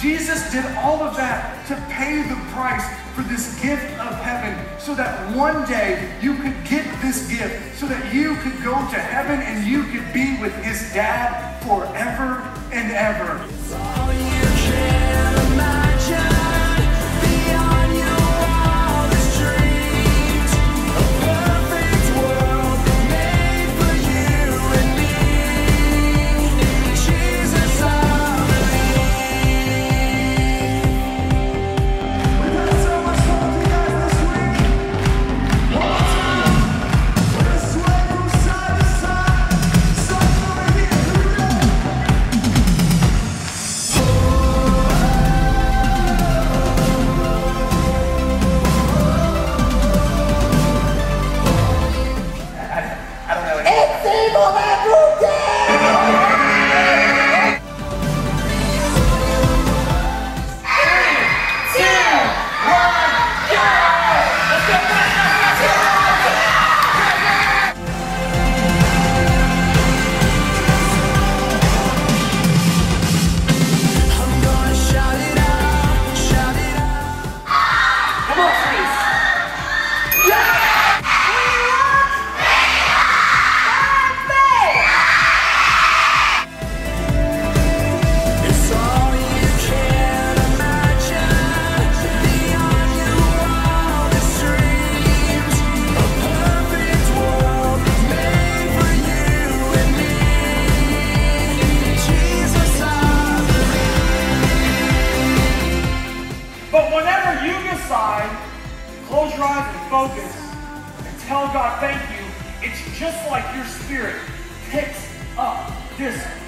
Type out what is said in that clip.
Jesus did all of that to pay the price for this gift of heaven so that one day you could get this gift, so that you could go to heaven and you could be with his dad forever and ever. You decide close your eyes and focus and tell God thank you, it's just like your spirit picks up this.